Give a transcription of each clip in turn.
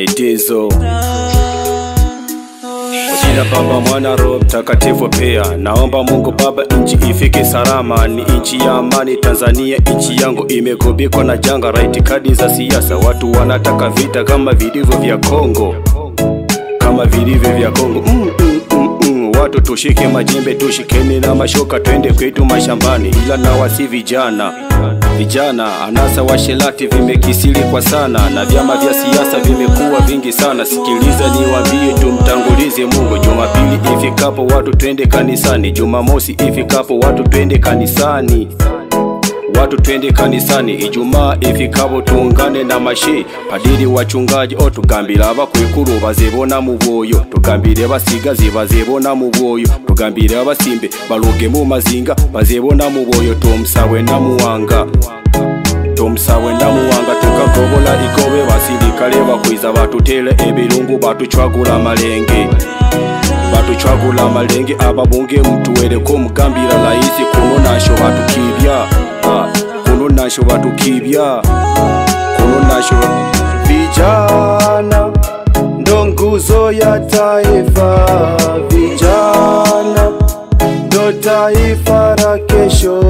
Anitizo kwa jina Baba, Mwana, Roho Mtakatifu. Pia naomba Mungu Baba, nchi ifike salama, ni nchi ya amani. Tanzania nchi yangu imegubikwa na janga la itikadi za siasa, watu wanataka vita kama vilivyo vya Kongo, kama vilivyo vya Kongo. mm, mm, mm, mm. Watu tushike majembe, tushikeni na mashoka, twende kwetu mashambani, ila na wasi vijana Vijana anasa washelati vimekisiri kwa sana, na vyama vya siasa vimekuwa vingi sana. Sikiliza niwaambie, tumtangulize Mungu. Jumapili ifikapo watu twende kanisani, Jumamosi ifikapo watu twende kanisani watu twende kanisani. Ijumaa ifikapo tuungane na mashe padiri, wachungaji otugambira abakwekulu bazebona mu bwoyo, tugambire abasigazi bazebona mu bwoyo, tugambire abasimbe baloge mu mazinga bazebona mu bwoyo, tomusawe namuwanga tomusawe namuwanga tukakobola ikobe. Basilikale bakwiza batutele ebirungu batucwagula malenge. Batucwagula malenge ababunge mutuwereko mugambira layisi kuno nasho batukibya kuno nasho batukibya kuno nasho vijana. Ndo nguzo ya taifa. Vijana. Ndo taifa la kesho.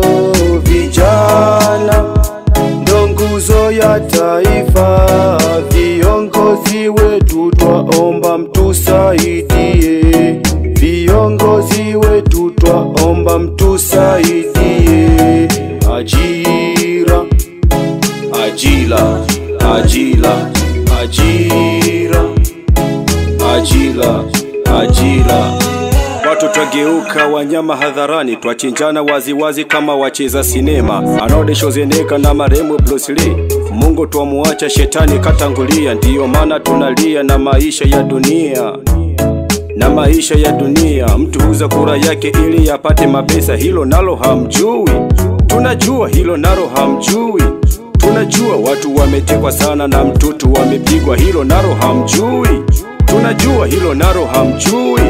Vijana. Ndo nguzo ya taifa ajira ajira ajira ajira Watu twageuka wanyama hadharani, twachinjana waziwazi kama wacheza sinema. Anaodeshozeneka na maremu Bruce Lee. Mungu twamuacha, shetani katangulia, ndiyo maana tunalia na maisha ya dunia na maisha ya dunia. Mtu huza kura yake ili yapate mapesa, hilo nalo hamjui. Tunajua hilo nalo hamjui. Tunajua watu wametekwa sana na mtoto wamepigwa, hilo naro hamjui. Tunajua hilo naro hamjui.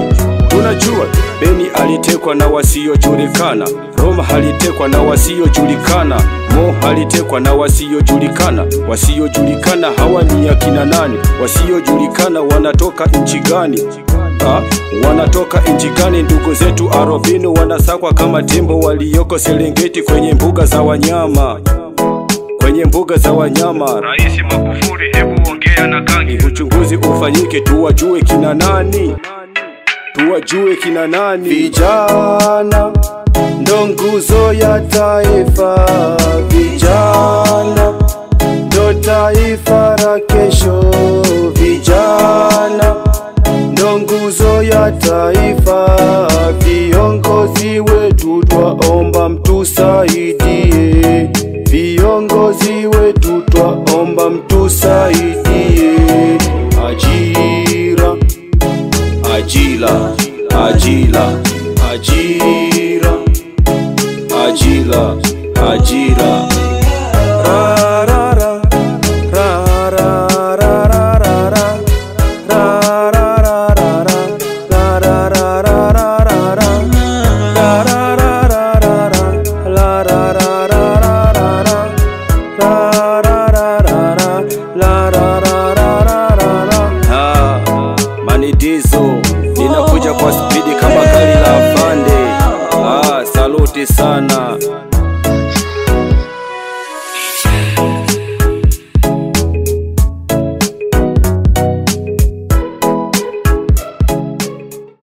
Tunajua Beni alitekwa na wasiojulikana, Roma alitekwa na wasiojulikana, Mo alitekwa na wasiojulikana. Wasiojulikana hawa ni akina nani? Wasiojulikana wanatoka nchi gani? Ha? Wanatoka nchi gani? Ndugu zetu Arobino wanasakwa kama tembo walioko Serengeti kwenye mbuga za wanyama, kwenye mbuga za wanyama. Rais Magufuli, hebu ongea na Kangi, uchunguzi ufanyike, tuwajue kina nani tuwajue kina nani. Vijana ndo nguzo ya taifa, vijana